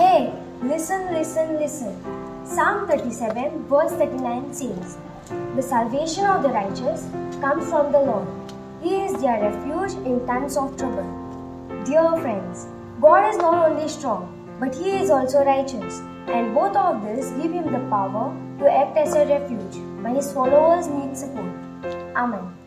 Hey, Listen, listen, listen. Psalm 37, verse 39 says, The salvation of the righteous comes from the Lord. He is their refuge in times of trouble. Dear friends, God is not only strong, but He is also righteous, and both of these give Him the power to act as a refuge when His followers need support. Amen.